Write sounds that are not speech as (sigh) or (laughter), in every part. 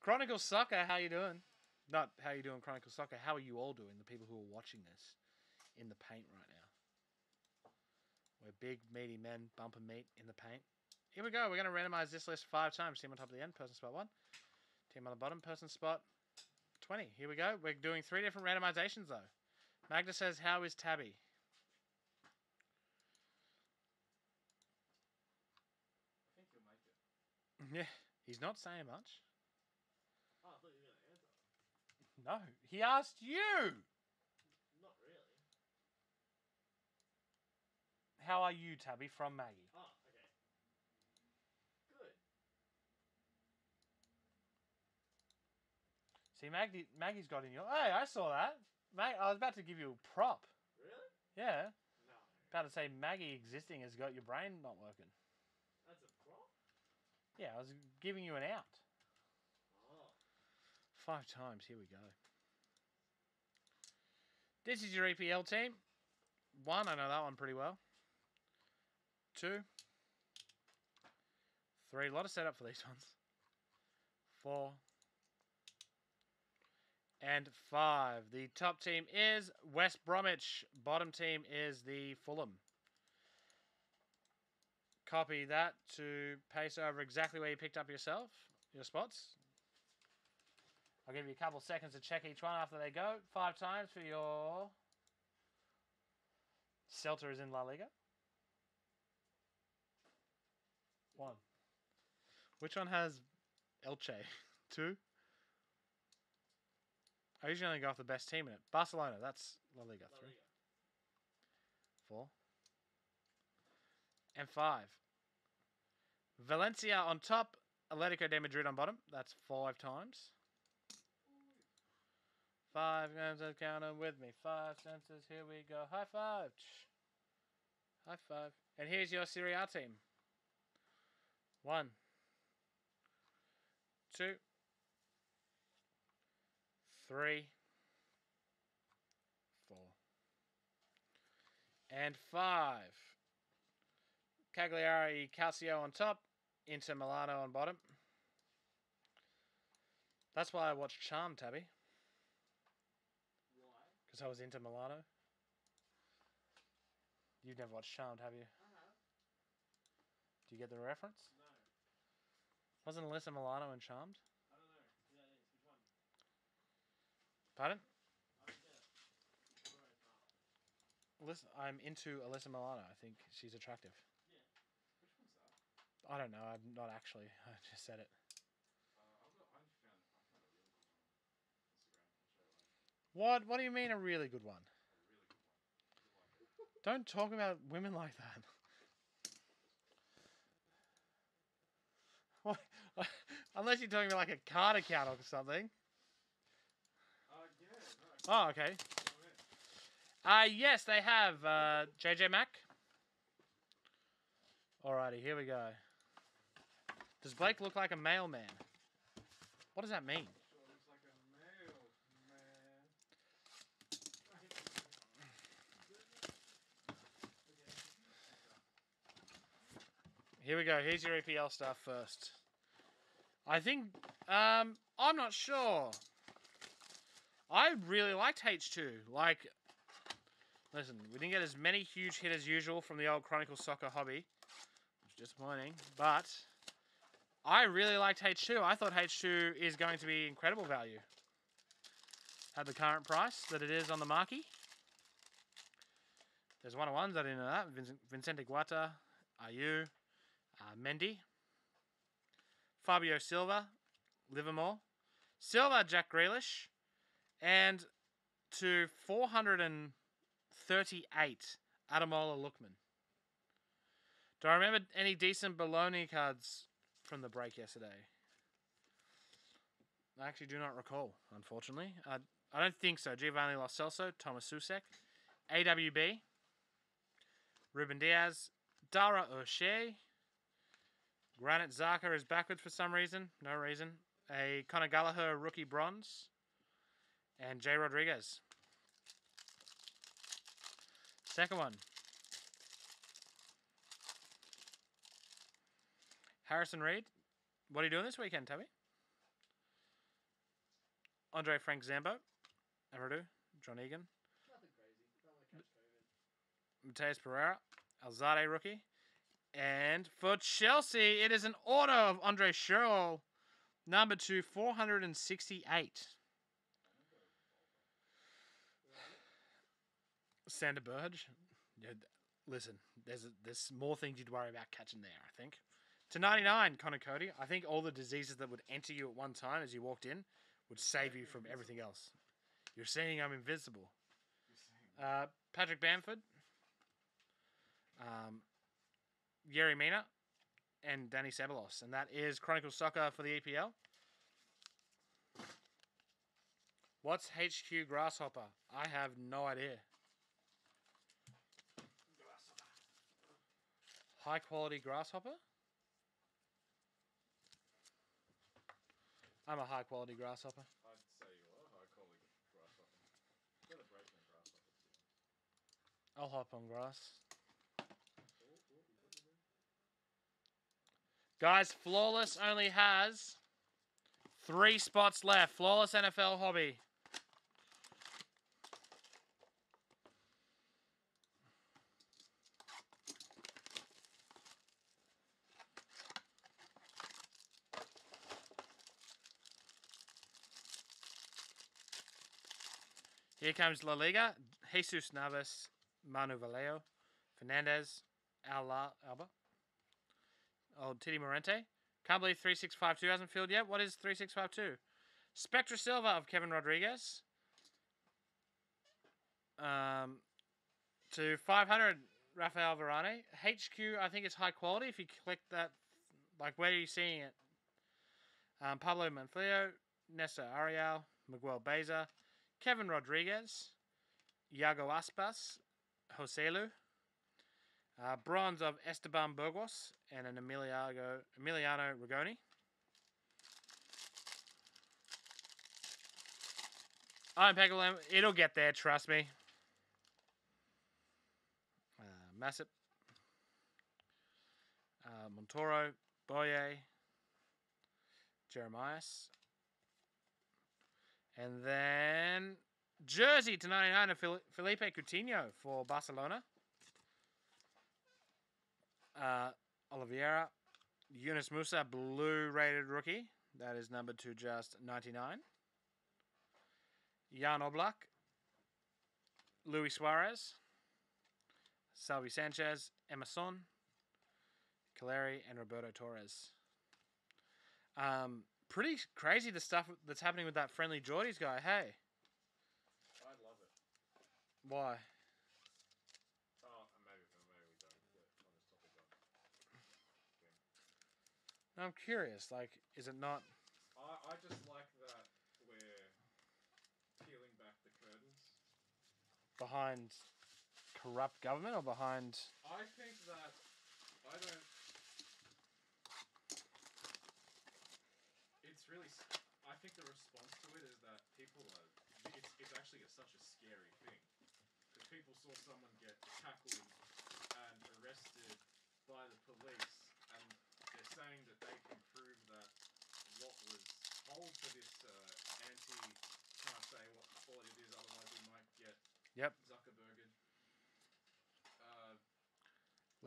Chronicle Soccer, how you doing? Not how you doing, Chronicle Soccer. How are you all doing? The people who are watching this in the paint right now. We're big, meaty men, bumper meat in the paint. Here we go. We're going to randomize this list five times. Team on top of the end, person spot one. Team on the bottom, person spot 20. Here we go. We're doing three different randomizations, though. Magda says, How is Tabby? I think you'll make it. (laughs) Yeah, he's not saying much. Oh, I thought you were going to answer. No, he asked you. Not really. How are you, Tabby, from Maggie? Oh, okay. Good. See, Maggie, Maggie's got in your. Hey, I saw that. Mag, I was about to give you a prop. Really? Yeah, No. about to say Maggie existing has got your brain not working. That's a prop? Yeah, I was giving you an out. Five times. Here we go. This is your EPL team. One, I know that one pretty well. Two. Three. A lot of setup for these (laughs) ones. Four. And five. The top team is West Bromwich. Bottom team is the Fulham. Copy that to paste over exactly where you picked up yourself, your spots. I'll give you a couple seconds to check each one after they go. Five times for your Celta is in La Liga. One. Which one has Elche? (laughs) Two. I usually only go off the best team in it. Barcelona, that's La Liga. La Three. Liga. Four. And five. Valencia on top, Atletico de Madrid on bottom. That's five times. Five games of counting with me. Five senses. Here we go. High five. High five. And here's your Serie A team. One. Two. Three. Four. And five. Cagliari Calcio on top. Inter Milano on bottom. That's why I watch Charm, Tabby. Because I was into Milano. You've never watched Charmed, have you? I have. Do you get the reference? No. Wasn't Alyssa Milano in Charmed? I don't know. Who that is? Which one? Pardon? I don't get it. Alright. Alyssa, I'm into Alyssa Milano. I think she's attractive. Yeah. Which one's that? I don't know. I'm not actually. (laughs) I just said it. Uh, I've got, I found, I found a really good one on Instagram. I'll show you later. What? What do you mean a really good one? A really good one. You'll like it. Don't talk about women like that. What? Unless you're talking about like a card account or something. Uh, Oh, okay. Uh, yes, they have uh, JJ Mack. Alrighty, here we go. Does Blake look like a mailman? What does that mean? Sure looks like a male man. Here we go. Here's your EPL stuff first. I think um, I'm not sure. I really liked H2. Like, listen, we didn't get as many huge hit as usual from the old Chronicle Soccer hobby, which is disappointing. But I really liked H2. I thought H2 is going to be incredible value at the current price that it is on the marquee. There's one of ones I didn't know that. Vincent, Vincente Guaita, Ayew, uh, Mendy, Fabio Silva, Livermore, Silva, Jack Grealish, and to 438, Ademola Lookman. Do I remember any decent baloney cards from the break yesterday? I actually do not recall, unfortunately. Uh, I don't think so. Giovanni Lo Celso, Tomas Soucek, AWB, Ruben Dias, Dara O'Shea, Granit Xhaka is backwards for some reason. No reason. A Conor Gallagher rookie bronze. And Jay Rodriguez. Second one. Harrison Reed. What are you doing this weekend, Tabby? Andre Frank Zambo, Amadou, John Egan, Nothing crazy. Don't want to catch COVID. Matheus Pereira, Alzade rookie. And for Chelsea, it is an auto of Andre Sherrill, number two, 468. Sander Berge. Yeah, listen, there's a, there's more things you'd worry about catching there, I think. To 99, Conor Coady. I think all the diseases that would enter you at one time as you walked in would save you from everything else. You're saying I'm invincible. Uh, Patrick Bamford, um, Yerry Mina, and Dani Ceballos. And that is Chronicle Soccer for the EPL. What's HQ Grasshopper? I have no idea. High quality grasshopper? I'm a high quality grasshopper. I'd say you are high quality grasshopper. Better break than grasshopper. I'll hop on grass. Guys, Flawless only has three spots left. Flawless NFL hobby. Here comes La Liga. Jesus Navas, Manu Vallejo, Fernandez, Alba. Oh, Tete Morente. Can't believe 3652 hasn't filled yet. What is 3652? Spectra Silva of Kevin Rodriguez. Um, to 500, Rafael Varane. HQ, I think it's high quality. If you click that, like, where are you seeing it? Um, Pablo Manfilio, Nessa Ariel, Miguel Beza, Kevin Rodriguez, Iago Aspas, Joselu, uh, bronze of Esteban Burgos, and an Emiliano, Emiliano Rigoni. I'm Peggle. It'll get there, trust me. Uh, Massip, uh, Montoro, Boye, Jeremias, and then jersey to 99 of Philippe Coutinho for Barcelona. Uh, Oliveira, Yunus Musah, blue rated rookie. That is number to just 99. Jan Oblak, Luis Suarez, Salvi Sanchez, Emerson, Caleri, and Roberto Torres. Um, pretty crazy the stuff that's happening with that FriendlyJordies guy. Hey, I love it. why? Oh, and maybe, maybe we don't get on this topic. But I'm curious. Like, is it not? I, I just like that we're peeling back the curtains. behind corrupt government or behind I think that I don't. It's really. I think the response to it is that people are. It's, it's actually a, such a scary thing. Because people saw someone get tackled and arrested by the police, and they're saying that they can prove that what was told to this uh, anti. Can't say what, what it is, otherwise we might get Yep. Zuckerberg. Uh,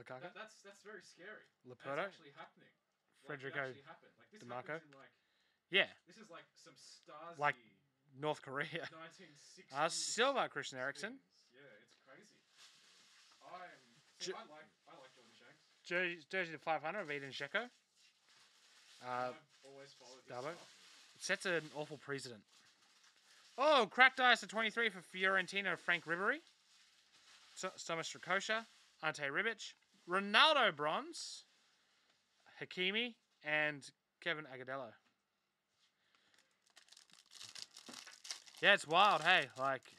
Lukaku, that, that's that's very scary. Laporto, That's actually happening. Like, actually happened. Like this DeMarco? in like yeah, this is like some stars. Like North Korea. 1960s. Uh, Silva, Christian Eriksen. Yeah, it's crazy. I'm. J- See, I like I like Jordan Shanks. jersey, jersey to 500 of Edin Dzeko. Uh, always followed Dabo? it sets an awful precedent. Oh, cracked ice to 23 for Fiorentina, Franck Ribery. So- Thomas Strakosha, Ante Rebic, Ronaldo bronze, Hakimi, and Kevin Agudelo. Yeah, it's wild. Hey, like,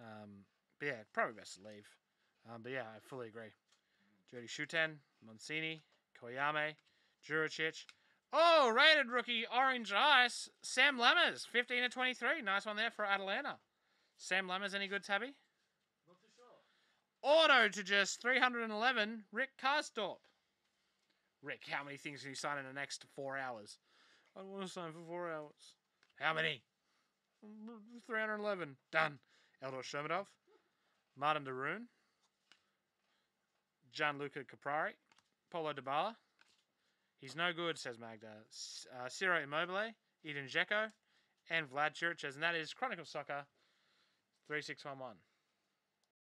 um, but yeah, probably best to leave. Um, but yeah, I fully agree. Jody Shuten, Monsini, Kouame, Juricic. Oh, rated rookie Orange Ice, Sam Lammers, 15 to 23. Nice one there for Atalanta. Sam Lammers, any good, Tabby? Auto to just 311, Rick Karsdorp. Rick, how many things can you sign in the next four hours? I want to sign for four hours. How many? 311. Done. Eldor Shomurodov. Martin Daroon. Gianluca Caprari. Paulo Dybala. He's no good, says Magda. Uh, Ciro Immobile. Edin Dzeko. And Vlad Chiriches. And that is Chronicle Soccer 3611.